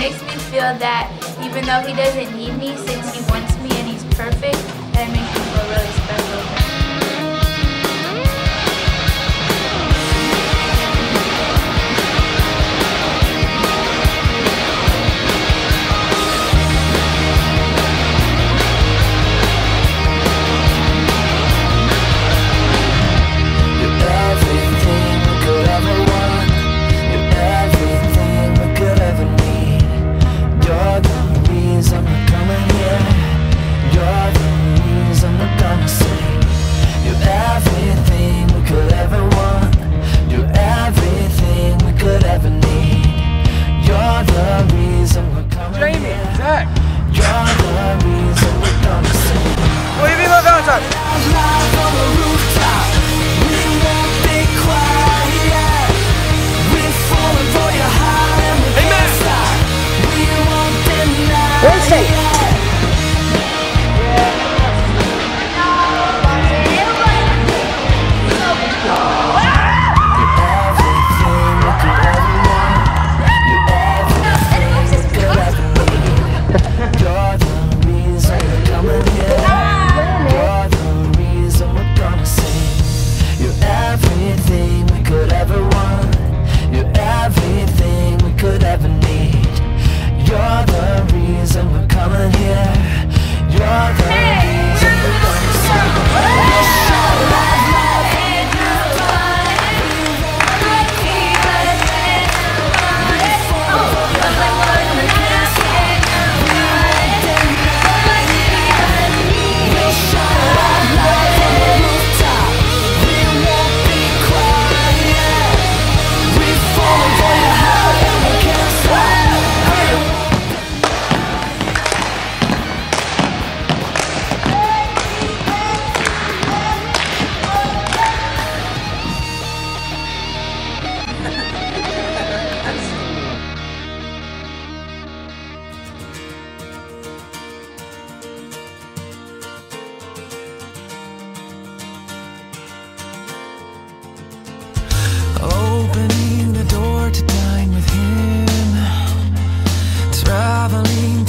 makes me feel that even though he doesn't need me, since he wants me and he's perfect, that makes me feel really special.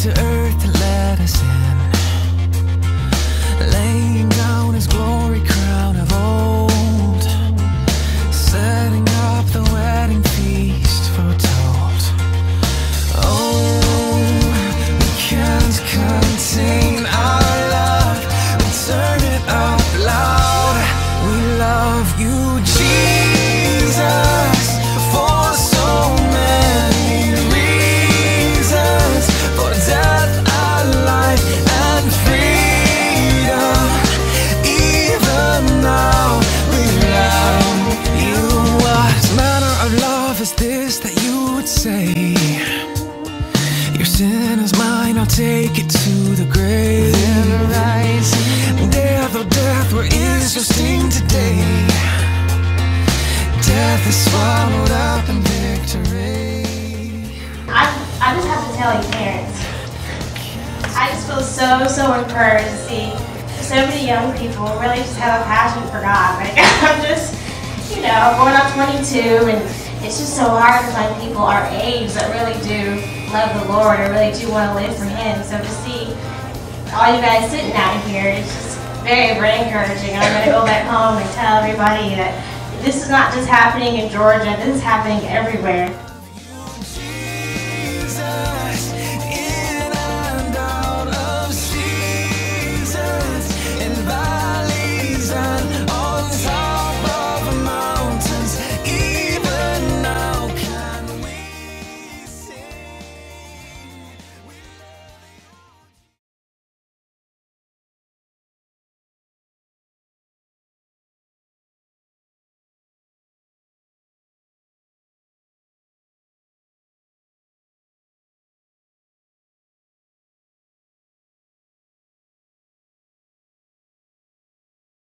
To earth to let us in. Laying down his glory I'll it to the grave. Rise. Death, death, where is your sting today? Death is swallowed up in victory. I, I just have to tell you, parents, I just feel so, so encouraged to see so many young people really just have a passion for God. Like, I'm just, you know, going on 22, and it's just so hard to find people our age that really do love the Lord and really do want to live for Him. So to see all you guys sitting out here, it's just very, very encouraging. I'm going to go back home and tell everybody that this is not just happening in Georgia, this is happening everywhere.